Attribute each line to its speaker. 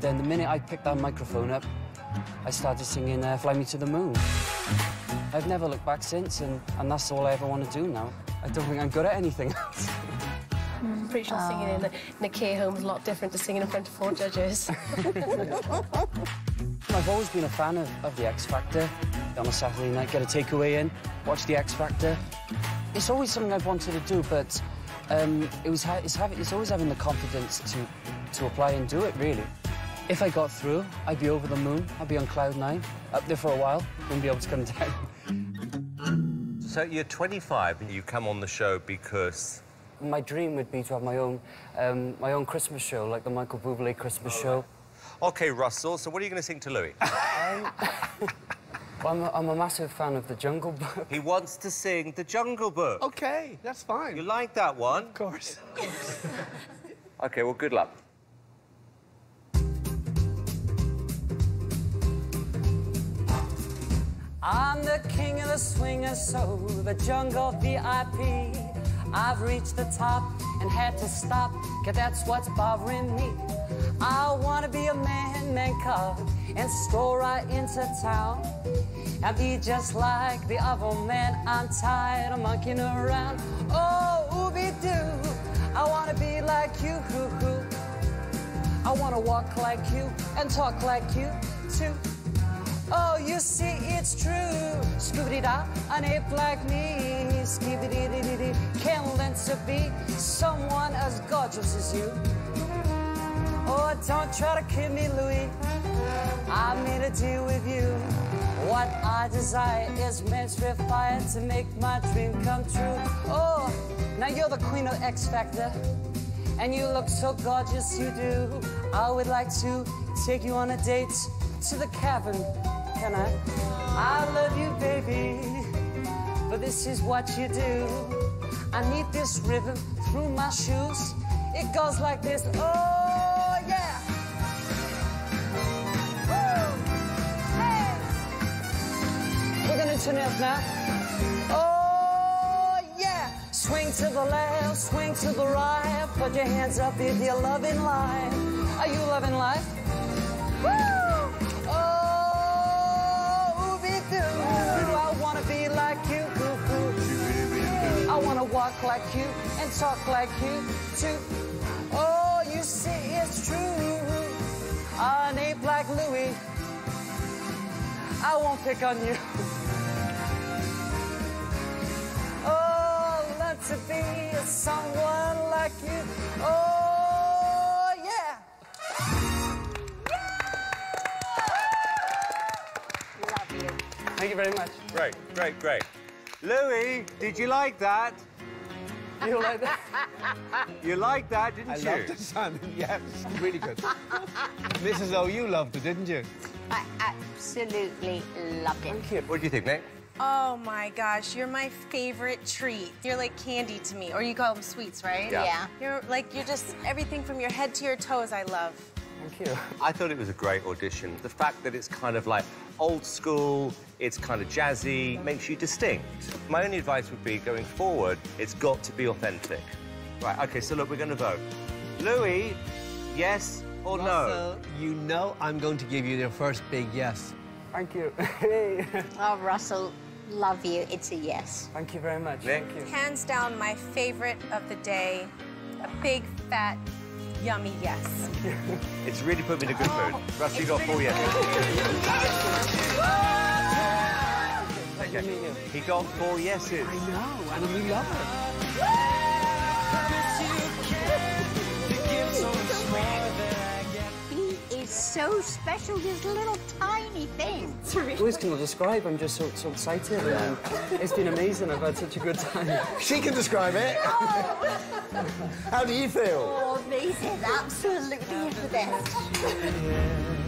Speaker 1: Then the minute I picked that microphone up, I started singing uh, Fly Me to the Moon. I've never looked back since, and, and that's all I ever want to do now. I don't think I'm good at anything else.
Speaker 2: I'm pretty sure singing in a, in a care home is a lot different to singing in front of four judges.
Speaker 1: I've always been a fan of, of The X Factor. On a Saturday night, get a takeaway in, watch The X Factor. It's always something I've wanted to do, but um, it was it's, having, it's always having the confidence to, to apply and do it, really. If I got through, I'd be over the moon. I'd be on cloud nine, up there for a while, wouldn't be able to come down.
Speaker 3: So you're 25 and you come on the show because...
Speaker 1: My dream would be to have my own, um, my own Christmas show, like the Michael Bublé Christmas show.
Speaker 3: OK, Russell, so what are you going to sing to Louis?
Speaker 1: Um, I'm, a, I'm a massive fan of The Jungle Book.
Speaker 3: he wants to sing The Jungle Book.
Speaker 4: OK, that's fine.
Speaker 3: You like that one?
Speaker 4: Of course.
Speaker 3: OK, well, good luck.
Speaker 1: I'm the king of the swingers, so the jungle VIP. I've reached the top and had to stop, cause that's what's bothering me. I wanna be a man, man cub, and stroll right into town. And be just like the other man, I'm tired of monkeying around. Oh, ooby doo, I wanna be like you, hoo hoo. I wanna walk like you and talk like you, too. Oh, you see, it's true. Scooby da, an ape like me. Skibidi dee dee can learn to be someone as gorgeous as you. Oh, don't try to kid me, Louis. I made a deal with you. What I desire is menstrual fire to make my dream come true. Oh, now you're the queen of X Factor. And you look so gorgeous, you do. I would like to take you on a date to the cavern can I? I love you, baby, but this is what you do. I need this rhythm through my shoes. It goes like this. Oh, yeah. We're gonna turn up now. Oh, yeah. Swing to the left, swing to the right. Put your hands up if you're loving life. Are you loving life? Woo! Walk like you and talk like you too. Oh, you see, it's true. An ape like Louis, I won't pick on you. Oh, love to be someone like you. Oh, yeah.
Speaker 2: Love you.
Speaker 1: Thank you very much.
Speaker 3: Great, great, great. Louis, did you like that?
Speaker 1: You like that?
Speaker 3: you like that, didn't you?
Speaker 4: I
Speaker 3: you?
Speaker 4: loved it, Simon. Yes, really good. Mrs. O, you loved it, didn't you?
Speaker 5: I absolutely loved it.
Speaker 1: Thank you.
Speaker 3: What do you think, Nick?
Speaker 6: Oh my gosh, you're my favorite treat. You're like candy to me, or you call them sweets, right?
Speaker 3: Yeah.
Speaker 5: Yeah.
Speaker 6: You're like, you're just everything from your head to your toes, I love.
Speaker 1: Thank you.
Speaker 3: I thought it was a great audition. The fact that it's kind of like old school, it's kind of jazzy, makes you distinct. My only advice would be, going forward, it's got to be authentic. Right, OK, so look, we're going to vote. Louis, yes or no?
Speaker 4: Russell, you know I'm going to give you your first big yes.
Speaker 1: Thank you. Hey.
Speaker 5: Oh, Russell, love you. It's a yes.
Speaker 1: Thank you very much.
Speaker 3: Nick?
Speaker 1: Thank you.
Speaker 6: Hands down, my favorite of the day. A big, fat, yummy yes.
Speaker 3: It's really put me in a good mood. Oh, Russ, you got four yeses. Okay. He got four yeses.
Speaker 4: I know, and we love it.
Speaker 5: So special, this little tiny thing.
Speaker 1: Words cannot describe. I'm just so, so excited. And it's been amazing. I've had such a good time.
Speaker 7: She can describe it. Oh. How do you feel?
Speaker 5: Oh, amazing. Absolutely is the best.